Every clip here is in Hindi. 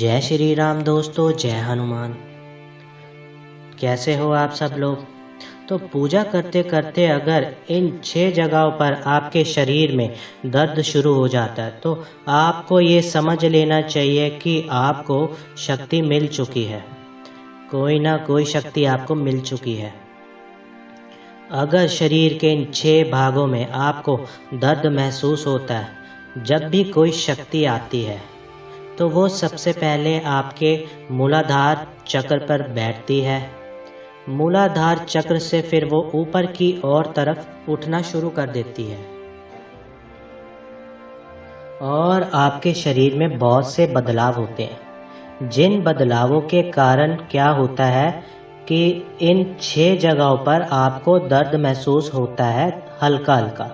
जय श्री राम दोस्तों, जय हनुमान। कैसे हो आप सब लोग? तो पूजा करते करते अगर इन छह जगहों पर आपके शरीर में दर्द शुरू हो जाता है तो आपको ये समझ लेना चाहिए कि आपको शक्ति मिल चुकी है। कोई ना कोई शक्ति आपको मिल चुकी है। अगर शरीर के इन छह भागों में आपको दर्द महसूस होता है, जब भी कोई शक्ति आती है तो वो सबसे पहले आपके मूलाधार चक्र पर बैठती है। मूलाधार चक्र से फिर वो ऊपर की ओर तरफ़ उठना शुरू कर देती है। और आपके शरीर में बहुत से बदलाव होते हैं। जिन बदलावों के कारण क्या होता है कि इन छह जगहों पर आपको दर्द महसूस होता है हल्का हल्का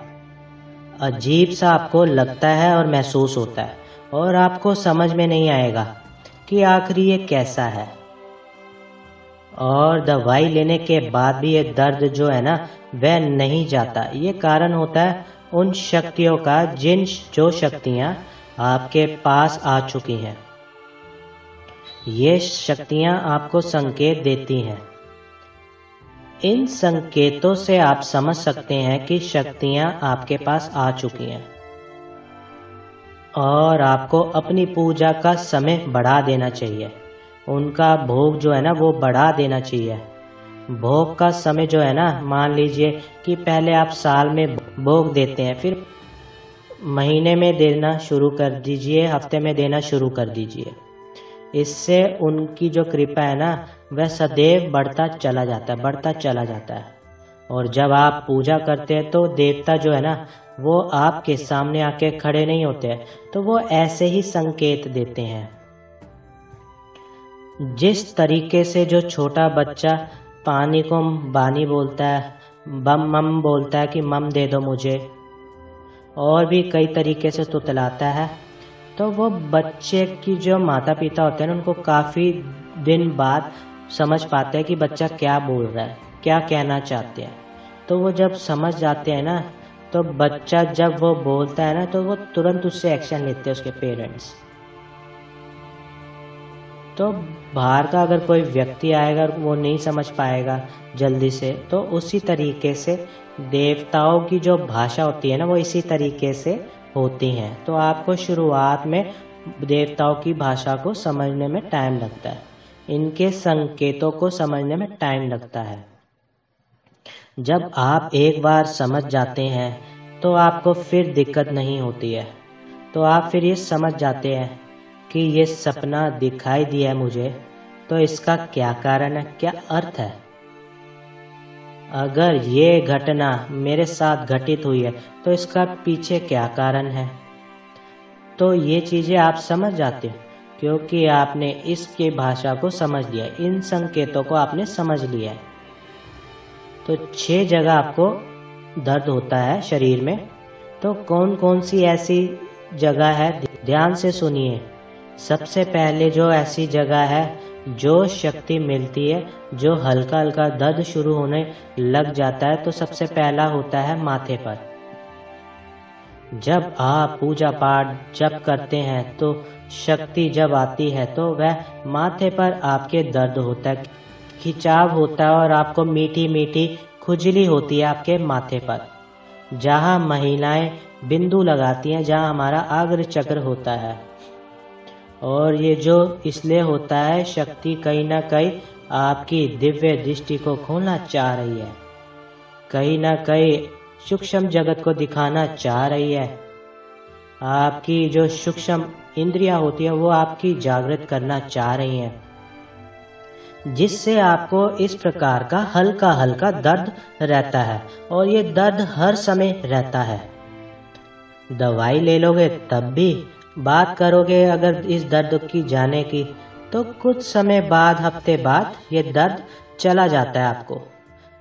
अजीब सा आपको लगता है और महसूस होता है। और आपको समझ में नहीं आएगा कि आखिर ये कैसा है। और दवाई लेने के बाद भी ये दर्द जो है ना, वह नहीं जाता। ये कारण होता है उन शक्तियों का, जिन जो शक्तियाँ आपके पास आ चुकी हैं। ये शक्तियाँ आपको संकेत देती हैं। इन संकेतों से आप समझ सकते हैं कि शक्तियाँ आपके पास आ चुकी हैं। और आपको अपनी पूजा का समय बढ़ा देना चाहिए। उनका भोग जो है ना, वो बढ़ा देना चाहिए। भोग का समय जो है ना, मान लीजिए कि पहले आप साल में भोग देते हैं, फिर महीने में देना शुरू कर दीजिए, हफ़्ते में देना शुरू कर दीजिए। इससे उनकी जो कृपा है ना, वह सदैव बढ़ता चला जाता है, बढ़ता चला जाता है। और जब आप पूजा करते हैं तो देवता जो है ना वो आपके सामने आके खड़े नहीं होते तो वो ऐसे ही संकेत देते हैं। जिस तरीके से जो छोटा बच्चा पानी को बानी बोलता है, बम मम बोलता है कि मम दे दो मुझे, और भी कई तरीके से तुतलाता है तो वो बच्चे की जो माता पिता होते हैं उनको काफ़ी दिन बाद समझ पाते हैं कि बच्चा क्या बोल रहा है, क्या कहना चाहते हैं। तो वो जब समझ जाते हैं ना तो बच्चा जब वो बोलता है ना तो वो तुरंत उससे एक्शन लेते हैं उसके पेरेंट्स तो बाहर का अगर कोई व्यक्ति आएगा, वो नहीं समझ पाएगा जल्दी से तो उसी तरीके से देवताओं की जो भाषा होती है ना, वो इसी तरीके से होती हैं। तो आपको शुरुआत में देवताओं की भाषा को समझने में टाइम लगता है। इनके संकेतों को समझने में टाइम लगता है। जब आप एक बार समझ जाते हैं तो आपको फिर दिक्कत नहीं होती है। तो आप फिर ये समझ जाते हैं कि ये सपना दिखाई दिया है मुझे तो इसका क्या कारण है, क्या अर्थ है? अगर ये घटना मेरे साथ घटित हुई है तो इसका पीछे क्या कारण है? तो ये चीज़ें आप समझ जाते हो, क्योंकि आपने इसके भाषा को समझ लिया, इन संकेतों को आपने समझ लिया है। तो छह जगह आपको दर्द होता है शरीर में। तो कौन कौन सी ऐसी जगह है? ध्यान से सुनिए। सबसे पहले जो ऐसी जगह है, जो शक्ति मिलती है, जो हल्का हल्का दर्द शुरू होने लग जाता है तो सबसे पहला होता है माथे पर। जब आप पूजा पाठ जब करते हैं तो शक्ति जब आती है तो वह माथे पर आपके दर्द होता है। खिंचाव होता है और आपको मीठी मीठी खुजली होती है आपके माथे पर। जहाँ महिलाएँ बिंदु लगाती हैं, जहाँ हमारा आग्र चक्र होता है। और ये जो इसलिए होता है, शक्ति कहीं ना कहीं आपकी दिव्य दृष्टि को खोलना चाह रही है। कहीं ना कहीं सूक्ष्म जगत को दिखाना चाह रही है। आपकी जो सूक्ष्म इंद्रियाँ होती है, वो आपकी जागृत करना चाह रही हैं। जिससे आपको इस प्रकार का हल्का हल्का दर्द रहता है और ये दर्द हर समय रहता है। दवाई ले लोगे तब भी बात करोगे अगर इस दर्द की जाने की तो कुछ समय बाद, हफ़्ते बाद ये दर्द चला जाता है आपको।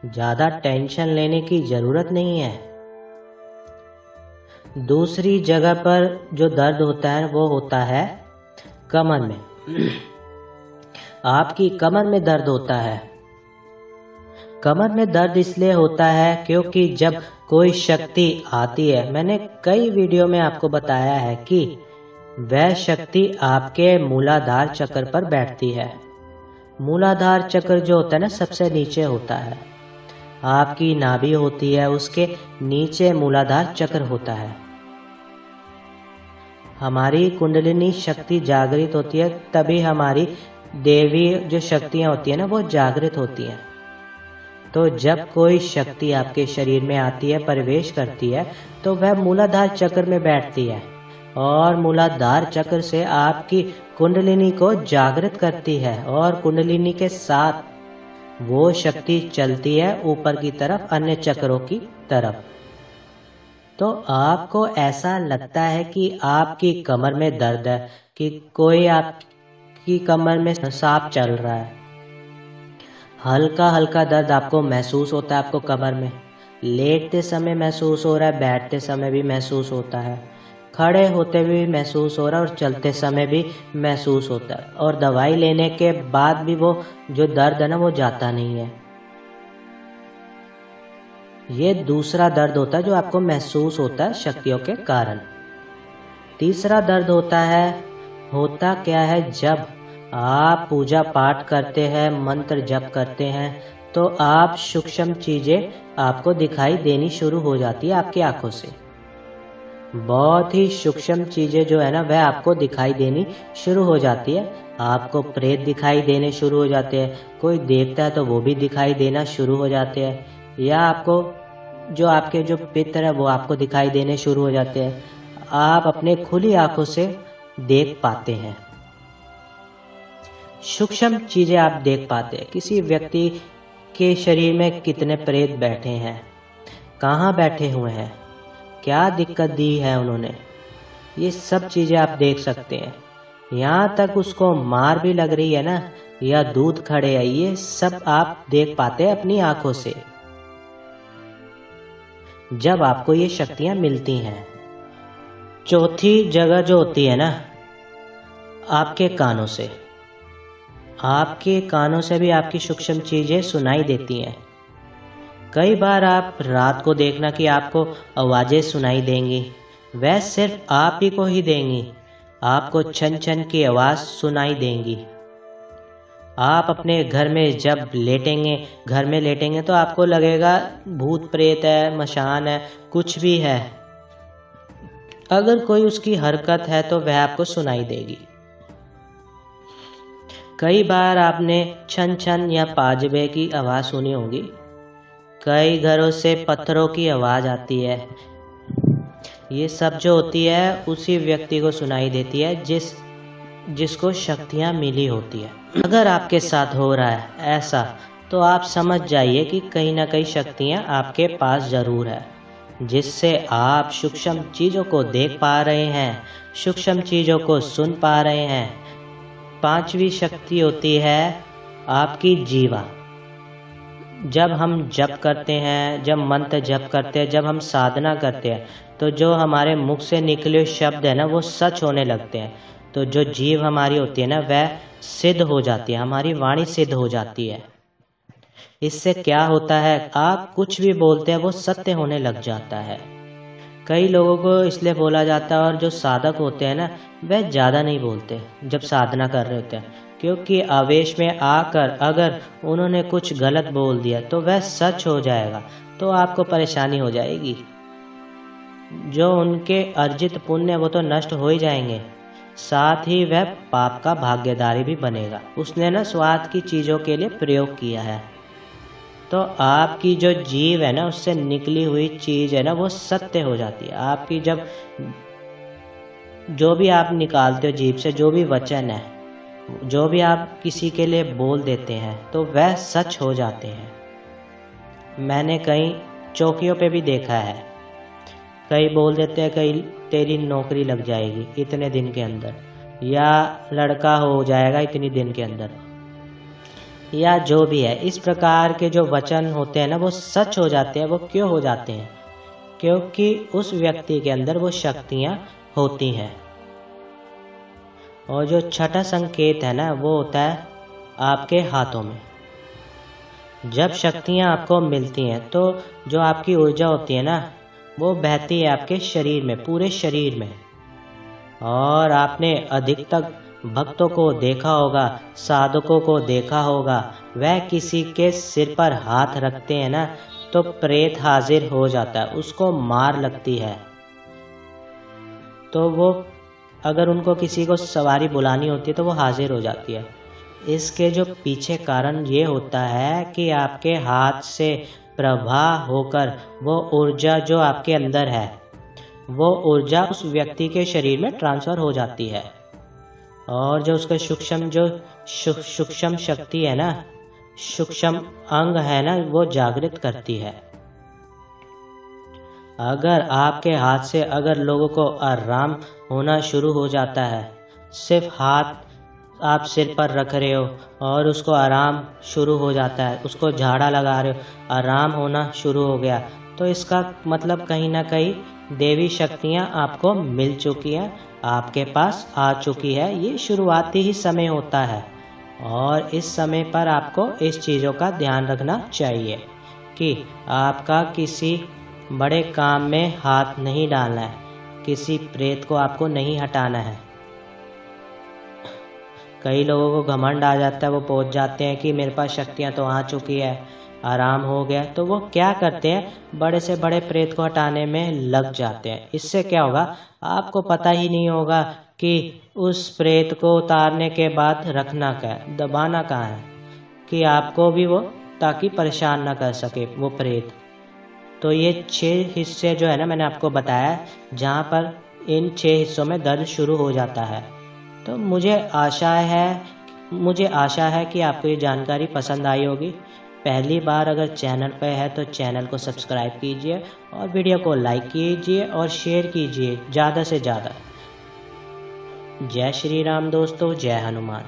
ज़्यादा टेंशन लेने की ज़रूरत नहीं है। दूसरी जगह पर जो दर्द होता है, वो होता है कमर में। आपकी कमर में दर्द होता है। कमर में दर्द इसलिए होता है क्योंकि जब कोई शक्ति आती है, मैंने कई वीडियो में आपको बताया है कि वह शक्ति आपके मूलाधार चक्र पर बैठती है। मूलाधार चक्र जो होता है ना, सबसे नीचे होता है। आपकी नाभि होती है, उसके नीचे मूलाधार चक्र होता है। हमारी कुंडलिनी शक्ति जागृत होती है, तभी हमारी देवी जो शक्तियाँ होती है ना, वो जागृत होती हैं। तो जब कोई शक्ति आपके शरीर में आती है, प्रवेश करती है तो वह मूलाधार चक्र में बैठती है और मूलाधार चक्र से आपकी कुंडलिनी को जागृत करती है और कुंडलिनी के साथ वो शक्ति चलती है ऊपर की तरफ़, अन्य चक्रों की तरफ़। तो आपको ऐसा लगता है कि आपकी कमर में दर्द है, कि कोई आपकी कमर में सांप चल रहा है। हल्का हल्का दर्द आपको महसूस होता है आपको कमर में। लेटते समय महसूस हो रहा है, बैठते समय भी महसूस होता है। खड़े होते हुए भी महसूस हो रहा है और चलते समय भी महसूस होता है। और दवाई लेने के बाद भी वो, जो दर्द है ना, वो जाता नहीं है। ये दूसरा दर्द होता है जो आपको महसूस होता है शक्तियों के कारण। तीसरा दर्द होता है, होता क्या है जब आप पूजा पाठ करते हैं, मंत्र जप करते हैं तो आप सूक्ष्म चीज़ें आपको दिखाई देनी शुरू हो जाती है आपकी आँखों से। बहुत ही सूक्ष्म चीज़ें जो है ना, वह आपको दिखाई देनी शुरू हो जाती है। आपको प्रेत दिखाई देने शुरू हो जाते हैं। कोई देखता है तो वो भी दिखाई देना शुरू हो जाते हैं। या आपको जो आपके जो पित्र है, वो आपको दिखाई देने शुरू हो जाते हैं। आप अपने खुली आँखों से देख पाते हैं। सूक्ष्म चीज़ें आप देख पाते हैं। किसी व्यक्ति के शरीर में कितने प्रेत बैठे हैं, कहाँ बैठे हुए हैं, क्या दिक्कत दी है उन्होंने, ये सब चीज़ें आप देख सकते हैं। यहाँ तक उसको मार भी लग रही है ना, या दूध खड़े है, ये सब आप देख पाते हैं अपनी आँखों से। जब आपको ये शक्तियाँ मिलती हैं, चौथी जगह जो होती है ना, आपके कानों से। आपके कानों से भी आपकी सूक्ष्म चीज़ें सुनाई देती हैं। कई बार आप रात को देखना कि आपको आवाज़ें सुनाई देंगी। वह सिर्फ़ आप ही को ही देंगी। आपको छन छन की आवाज़ सुनाई देंगी। आप अपने घर में जब लेटेंगे, घर में लेटेंगे तो आपको लगेगा, भूत प्रेत है, मशान है, कुछ भी है। अगर कोई उसकी हरकत है तो वह आपको सुनाई देगी। कई बार आपने छन छन या पाजबे की आवाज़ सुनी होगी। कई घरों से पत्थरों की आवाज़ आती है। ये सब जो होती है, उसी व्यक्ति को सुनाई देती है, जिस, जिसको शक्तियाँ मिली होती है। अगर आपके साथ हो रहा है ऐसा तो आप समझ जाइए कि कहीं ना कहीं शक्तियाँ आपके पास ज़रूर है, जिससे आप सूक्ष्म चीज़ों को देख पा रहे हैं, सूक्ष्म चीज़ों को सुन पा रहे हैं पांचवी शक्ति होती है आपकी जीवा। जब हम जप करते हैं, जब मंत्र जप करते हैं, जब हम साधना करते हैं तो जो हमारे मुख से निकले शब्द है ना, वो सच होने लगते हैं। तो जो जीव हमारी होती है ना, वह सिद्ध हो जाती है, हमारी वाणी सिद्ध हो जाती है। इससे क्या होता है, आप कुछ भी बोलते हैं, वो सत्य होने लग जाता है। कई लोगों को इसलिए बोला जाता है और जो साधक होते हैं ना वह ज़्यादा नहीं बोलते, जब साधना कर रहे होते हैं। क्योंकि आवेश में आकर अगर उन्होंने कुछ गलत बोल दिया तो वह सच हो जाएगा तो आपको परेशानी हो जाएगी। जो उनके अर्जित पुण्य वो तो नष्ट हो ही जाएँगे। साथ ही वह पाप का भाग्यदारी भी बनेगा। उसने ना स्वाद की चीज़ों के लिए प्रयोग किया है। तो आपकी जो जीव है ना, उससे निकली हुई चीज़ है ना, वो सत्य हो जाती है। आपकी जब जो भी आप निकालते हो जीव से, जो भी वचन है, जो भी आप किसी के लिए बोल देते हैं तो वह सच हो जाते हैं। मैंने कई चौकियों पे भी देखा है। कई बोल देते हैं, कई तेरी नौकरी लग जाएगी इतने दिन के अंदर, या लड़का हो जाएगा इतनी दिन के अंदर। या जो भी है, इस प्रकार के जो वचन होते हैं ना, वो सच हो जाते हैं, वो क्यों हो जाते हैं? क्योंकि उस व्यक्ति के अंदर वो शक्तियाँ होती हैं। और जो छठा संकेत है ना, वो होता है आपके हाथों में। जब शक्तियाँ आपको मिलती हैं तो जो आपकी ऊर्जा होती है ना, वो बहती है आपके शरीर में, पूरे शरीर में। और आपने अधिक तक भक्तों को देखा होगा, साधकों को देखा होगा, वह किसी के सिर पर हाथ रखते हैं ना तो प्रेत हाजिर हो जाता है, उसको मार लगती है। तो वो, अगर उनको किसी को सवारी बुलानी होती है तो वो हाजिर हो जाती है। इसके जो पीछे कारण ये होता है कि आपके हाथ से प्रवाह होकर वो ऊर्जा जो आपके अंदर है, वो ऊर्जा उस व्यक्ति के शरीर में ट्रांसफ़र हो जाती है। और जो उसका सूक्ष्म, जो सूक्ष्म शक्ति है ना, सूक्ष्म अंग है ना, वो जागृत करती है। अगर आपके हाथ से अगर लोगों को आराम होना शुरू हो जाता है, सिर्फ़ हाथ आप सिर पर रख रहे हो और उसको आराम शुरू हो जाता है, उसको झाड़ा लगा रहे हो, आराम होना शुरू हो गया तो इसका मतलब कहीं ना कहीं देवी शक्तियाँ आपको मिल चुकी हैं, आपके पास आ चुकी है। ये शुरुआती ही समय होता है और इस समय पर आपको इस चीज़ों का ध्यान रखना चाहिए कि आपका किसी बड़े काम में हाथ नहीं डालना है, किसी प्रेत को आपको नहीं हटाना है। कई लोगों को घमंड आ जाता है, वो पहुँच जाते हैं कि मेरे पास शक्तियाँ तो आ चुकी है। आराम हो गया तो वो क्या करते हैं? बड़े से बड़े प्रेत को हटाने में लग जाते हैं। इससे क्या होगा? आपको पता ही नहीं होगा कि उस प्रेत को उतारने के बाद रखना क्या है, दबाना कहाँ है, कि आपको भी वो ताकि परेशान ना कर सके वो प्रेत। तो ये छः हिस्से जो है ना मैंने आपको बताया, जहाँ पर इन छः हिस्सों में दर्द शुरू हो जाता है। तो मुझे आशा है, मुझे आशा है कि आपको ये जानकारी पसंद आई होगी। पहली बार अगर चैनल पर है तो चैनल को सब्सक्राइब कीजिए और वीडियो को लाइक कीजिए और शेयर कीजिए ज़्यादा से ज़्यादा। जय श्री राम दोस्तों, जय हनुमान।